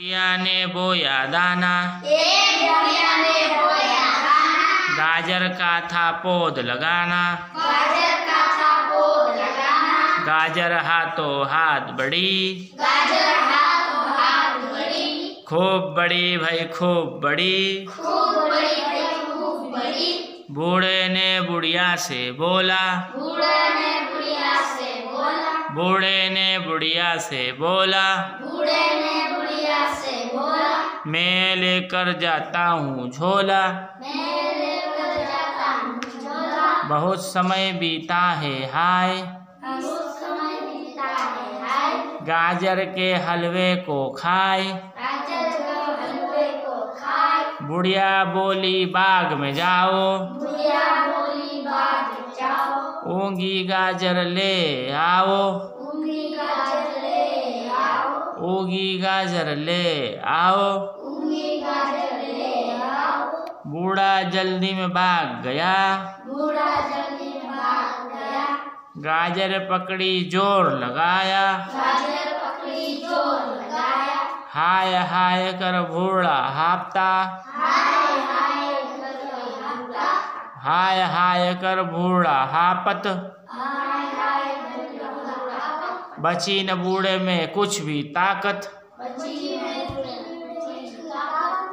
बुढ़िया ने बोया दाना ने बोया दाना गाजर का था पौध लगाना। गाजर का था पौध लगाना। गाजर हाथों हाथ बड़ी। गाजर हाथ हाथ बड़ी। खूब बड़ी भाई खूब बड़ी। खूब बड़ी भाई खूब बड़ी। बूढ़े ने बुढ़िया से बोला। बूढ़े ने बुढ़िया से बोला। बूढ़े ने बुढ़िया से बोला। बूढ़े ने मैं लेकर जाता हूँ झोला। मैं लेकर जाता हूँ झोला बहुत समय बीता है हाय। गाजर के हलवे को खाए। गाजर के हलवे को खाए बुढ़िया बोली बाग में जाओ। बुढ़िया बोली बाग जाओ। ऊँगी गाजर ले आओ। ऊँगी गाजर ले आओ। गाजर ले आओ। बूढ़ा जल्दी में भाग गया। बूढ़ा जल्दी में भाग गया। गाजर पकड़ी ज़ोर लगाया। गाजर पकड़ी ज़ोर लगाया। हाय हाय कर बूढ़ा हापता। हाय हाय हंसता हाय हाय कर बूढ़ा हापत। हाय बची न बूढ़े में कुछ भी ताकत।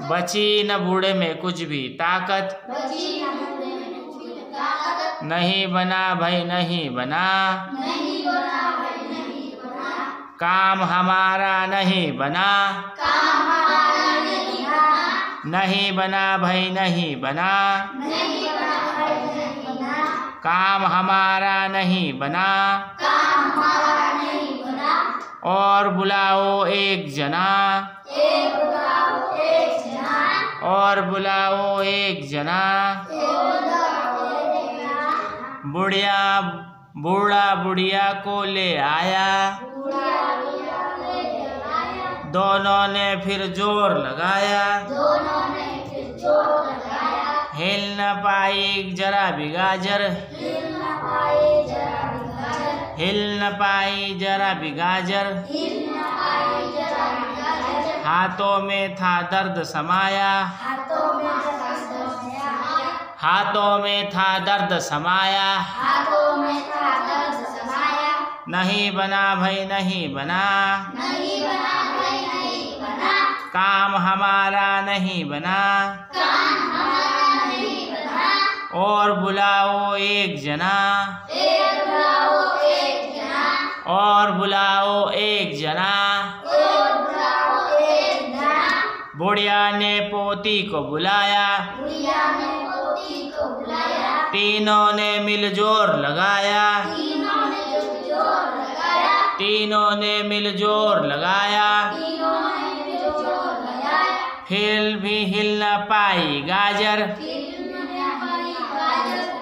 बची न बूढ़े में कुछ भी ताकत। नहीं बना भाई नहीं बना। काम हमारा नहीं बना। नहीं बना। भाई नहीं बना। काम हमारा नहीं बना। काम हमारा नहीं बना। और बुलाओ एक जना। एक बुलाओ एक जना। और बुलाओ एक जना। बुढ़िया बूढ़ा बुढ़िया को ले आया। दोनों ने फिर ज़ोर लगाया। दोनों ने फिर ज़ोर लगाया। हिल न पाए जरा भी गाजर हिल न पाए जरा भी गाजर हाथों में था दर्द समाया। हाथों में था दर्द समाया। नहीं बना भाई नहीं बना। काम हमारा नहीं बना काम हमारा नहीं बना और बुलाओ एक जना। एक बुलाओ एक जना और बुलाओ एक जना। और बुलाओ एक जना बुढ़िया ने पोती को बुलाया। बुढ़िया ने पोती को बुलाया तीनों ने मिल ज़ोर लगाया। तीनों ने जो ज़ोर लगाया तीनों ने मिल ज़ोर लगाया तीनों ने जो ज़ोर लगाया। फिर भी हिल न पाई गाजर।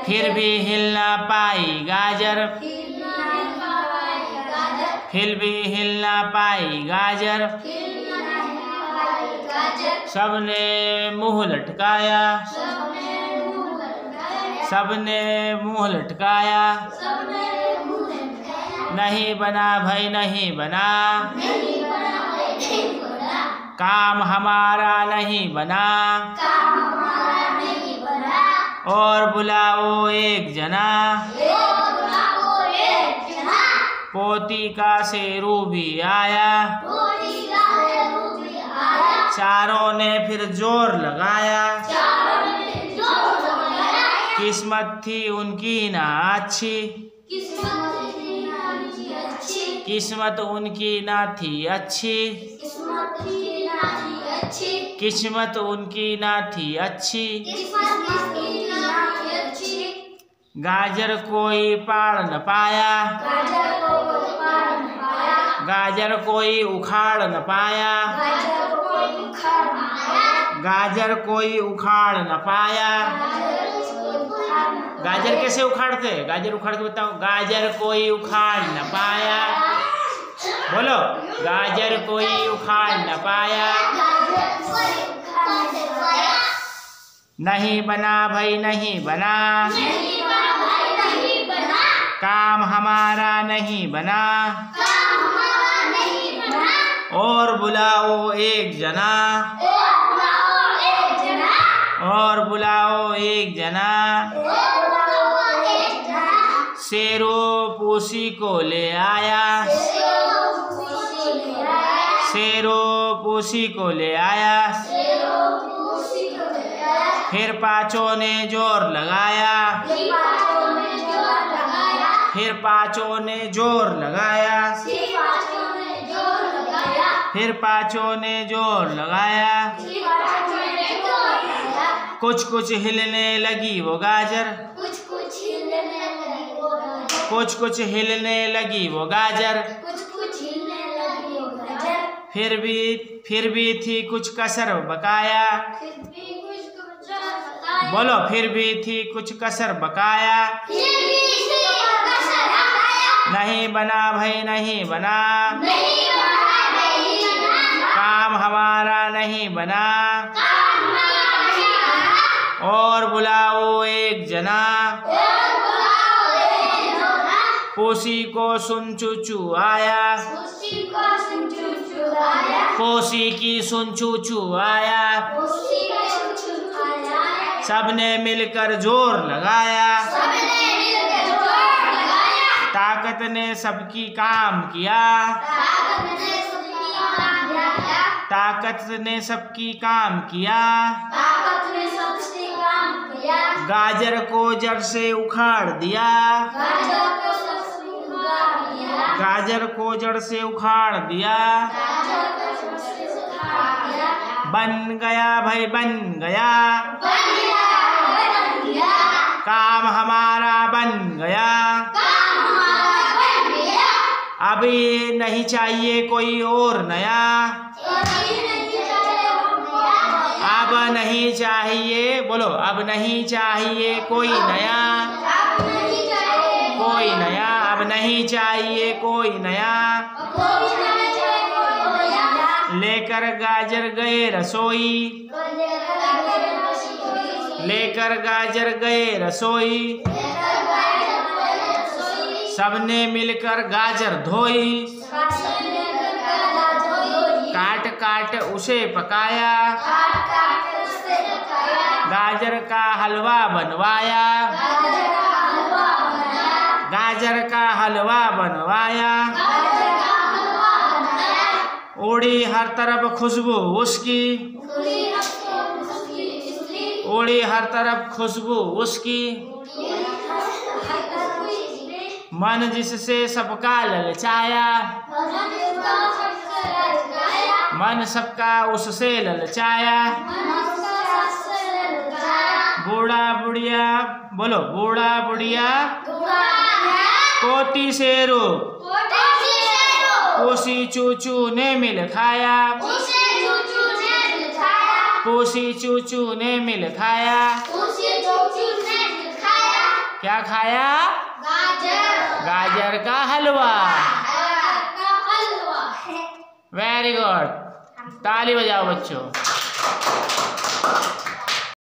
फिर भी हिल न पाई गाजर। फिर भी हिल न पाई गाजर। सबने मुँह लटकाया। सबने मुँह लटकाया। नहीं बना भाई नहीं बना काम हमारा नहीं बना। काम हमारा नहीं बना। और बुलाओ एक जना। पोती का शेरू भी आया। चारों ने फिर ज़ोर लगाया। किस्मत थी उनकी ना अच्छी। किस्मत उनकी ना थी अच्छी। किस्मत उनकी ना थी अच्छी। अच्छी गाजर कोई पाड़ न पाया। गाजर को कोई पार न पाया। गाजर कोई उखाड़ न पाया। गाजर कोई उखाड़ न पाया। गाजर कोई उखाड़ न पाया। गाजर कैसे उखाड़ते? गाजर उखाड़ के बताओ। गाजर कोई उखाड़ न पाया। बोलो। गाजर कोई उखाड़ न पाया गाजर कोई उखाड़ न पाया नहीं बना भाई नहीं बना। नहीं बना भाई नहीं बना। काम हमारा नहीं बना। काम हमारा नहीं बना। और बुलाओ एक जना। और बुलाओ एक जना। शेरो पूसी को ले आया। शेरो पूसी को ले आया। फिर पाँचों ने ज़ोर लगाया। फिर पाँचों ने ज़ोर लगाया। फिर पाँचों ने ज़ोर लगाया। कुछ कुछ हिलने लगी वो गाजर। कुछ कुछ हिलने लगी वो गाजर। कुछ कुछ हिलने लगी वो गाजर। कुछ कुछ हिलने लगी वो गाजर। फिर भी फिर भी थी कुछ कसर बकाया फिर भी कुछ कुछ बताया बोलो फिर भी थी कुछ कसर बकाया? फिर भी इसी कसर नहीं बना भाई नहीं बना। नहीं बना काम हमारा नहीं बना। काम नहीं बना। और बुलाओ एक जना। कोसी को सुन चूचू आया। कोसी की सुन चूचू आया। सबने मिलकर ज़ोर लगाया। सबने मिलकर ज़ोर लगाया। ताकत ने सबकी काम किया। ताकत ने सबकी काम किया। गाजर को जड़ से उखाड़ दिया। गाजर को उखाड़ दिया। गाजर को जड़ से उखाड़ दिया। बन गया भाई, बन गया। बन गया बन गया काम हमारा बन गया काम हमारा बन गया। अभी नहीं चाहिए कोई और नया। अब नहीं चाहिए, बोलो, अब नहीं चाहिए कोई नया। कोई नया, अब नहीं चाहिए कोई नया। लेकर गाजर गए रसोई। लेकर गाजर गए रसोई। सबने मिलकर गाजर धोई। काट काट उसे पकाया। गाजर का हलवा बनवाया। गाजर का हलवा बनवाया। उड़ी हर तरफ़ खुशबू उसकी। उड़ी हर तरफ़ खुशबू उसकी। मन जिससे सबका ललचाया। मन सबका उससे ललचाया। बूढ़ा बुढ़िया बोलो बूढ़ा बुढ़िया। कोटी शेरो कोसी चूचू ने मिल खाया। कोसी चूचू ने मिल खाया। क्या खाया? गाजर। का हलवा। वेरी गुड ताली बजाओ बच्चों।